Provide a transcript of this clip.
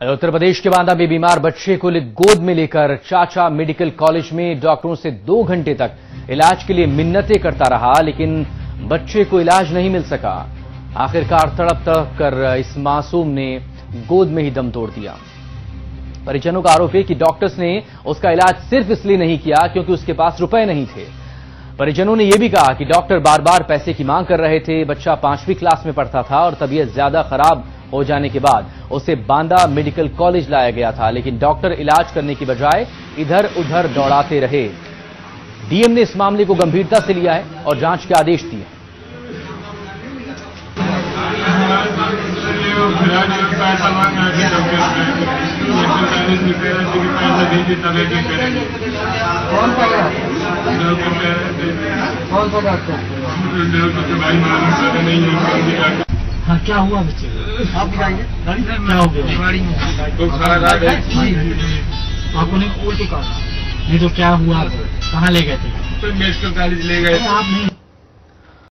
उत्तर प्रदेश के बांदा में बीमार बच्चे को गोद में लेकर चाचा मेडिकल कॉलेज में डॉक्टरों से दो घंटे तक इलाज के लिए मिन्नतें करता रहा, लेकिन बच्चे को इलाज नहीं मिल सका। आखिरकार तड़प तड़प कर इस मासूम ने गोद में ही दम तोड़ दिया। परिजनों का आरोप है कि डॉक्टर्स ने उसका इलाज सिर्फ़ इसलिए नहीं किया क्योंकि उसके पास रुपए नहीं थे। परिजनों ने यह भी कहा कि डॉक्टर बार बार पैसे की मांग कर रहे थे, बच्चा पांचवी क्लास में पढ़ता था और तबीयत ज़्यादा खराब हो जाने के बाद उसे बांदा मेडिकल कॉलेज लाया गया था लेकिन डॉक्टर इलाज करने की बजाय इधर उधर दौड़ाते रहे। डीएम ने इस मामले को गंभीरता से लिया है और जाँच के आदेश दिए कौन सा कौन सा डॉक्टर हाँ क्या हुआ बच्चे? आप जाएँगे क्या हो गया? आपको नहीं नहीं तो क्या हुआ? कहाँ ले गए थे? मेडिकल कॉलेज ले गए आप नहीं